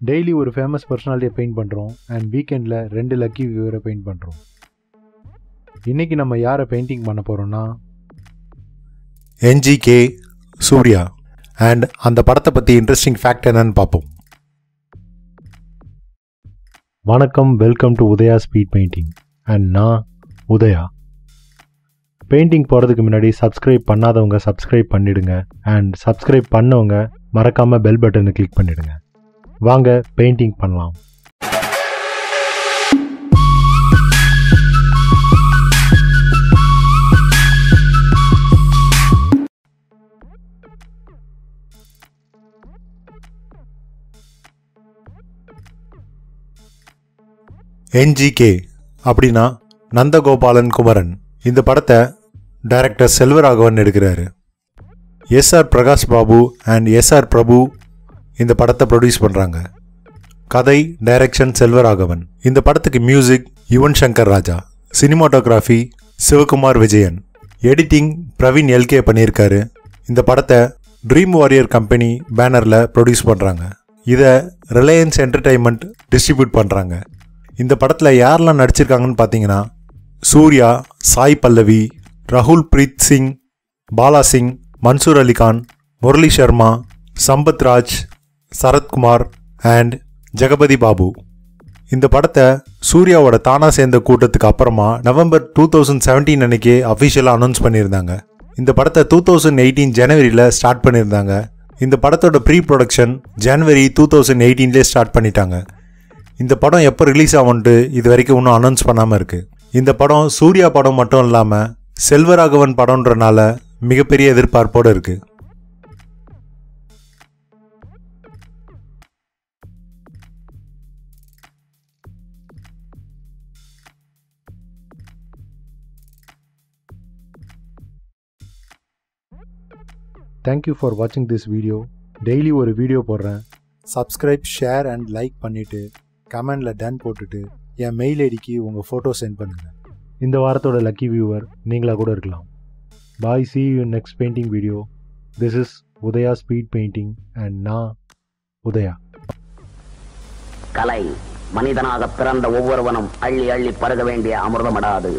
Daily ஒரு famous பர்சனாலிட்டியை paint பண்ணுறோம் அண்ட் வீக்கெண்டில் ரெண்டு லக்கி வியூவரை பெயிண்ட் பண்ணுறோம் இன்றைக்கி நம்ம யாரை பெயிண்டிங் பண்ண போகிறோம்னா என்ஜிகே சூர்யா அண்ட் அந்த படத்தை பற்றி இன்ட்ரெஸ்டிங் ஃபேக்ட் என்னன்னு பார்ப்போம். வணக்கம் welcome to Udaya speed painting and நான் உதயா. பெயிண்டிங் போகிறதுக்கு முன்னாடி சப்ஸ்கிரைப் பண்ணாதவங்க சப்ஸ்கிரைப் பண்ணிடுங்க. அண்ட் சப்ஸ்கிரைப் பண்ணவங்க மறக்காமல் பெல் பட்டனை கிளிக் பண்ணிடுங்க. வாங்க பெயிண்டிங் பண்ணலாம். என்ஜிகே அப்படின்னா நந்தகோபாலன் குமரன். இந்த படத்தை டைரக்டர் செல்வராகவன் எடுக்கிறாரு. SR Prakash Babu and SR Prabhu இந்த படத்தை ப்ரொடியூஸ் பண்ணுறாங்க கதை டைரக்ஷன் செல்வராகவன். இந்த படத்துக்கு music Yuvan Shankar Raja. Cinematography Sivakumar Vijayan. Editing Praveen LK பண்ணியிருக்காரு. இந்த படத்தை ட்ரீம் வாரியர் கம்பெனி பேனரில் ப்ரொடியூஸ் பண்ணுறாங்க இதை ரிலையன்ஸ் என்டர்டைன்மெண்ட் டிஸ்ட்ரிபியூட் பண்ணுறாங்க இந்த படத்தில் யாரெல்லாம் நடிச்சிருக்காங்கன்னு பார்த்தீங்கன்னா சூர்யா சாய் பல்லவி ரகுல் பிரீத் சிங் பாலா சிங் மன்சூர் அலிகான் முரளி சர்மா சம்பத் ராஜ் சரத்குமார் அண்ட் ஜெகபதி பாபு. இந்த படத்தை சூர்யாவோட தானா சேர்ந்த கூட்டத்துக்கு அப்புறமா நவம்பர் டூ தௌசண்ட் செவன்டீன் அன்னைக்கே அஃபிஷியலாக அனௌன்ஸ் பண்ணியிருந்தாங்க. இந்த படத்தை டூ தௌசண்ட் எயிட்டீன் ஜனவரியில் ஸ்டார்ட் பண்ணியிருந்தாங்க. இந்த படத்தோட pre production January two thousand எயிட்டீன்லேயே start பண்ணிட்டாங்க. இந்த படம் எப்போ ரிலீஸ் ஆகும்ட்டு இது வரைக்கும் இன்னும் அனௌன்ஸ் பண்ணாமல் இருக்குது இந்த படம் சூர்யா படம் மட்டும் இல்லாமல் செல்வராகவன் படம்ன்றனால மிகப்பெரிய எதிர்பார்ப்போடு இருக்குது தேங்க்யூ ஃபார் வாட்சிங் திஸ் வீடியோ டெய்லி ஒரு வீடியோ போடுறேன். சப்ஸ்கிரைப் ஷேர் அண்ட் லைக் பண்ணிவிட்டு கமெண்டில் டன் போட்டுட்டு என் மெயில் ஐடிக்கு உங்கள் ஃபோட்டோ சென்ட் பண்ணுங்கள் இந்த வாரத்தோட லக்கி வியூவர் நீங்களாக கூட இருக்கலாம். Bye see you next painting video this is Udaya speed painting and நான் உதயா கலை மனிதனாக பிறந்த ஒவ்வொருவனும் அள்ளி அள்ளி பருக வேண்டிய அமிர்தமடாது.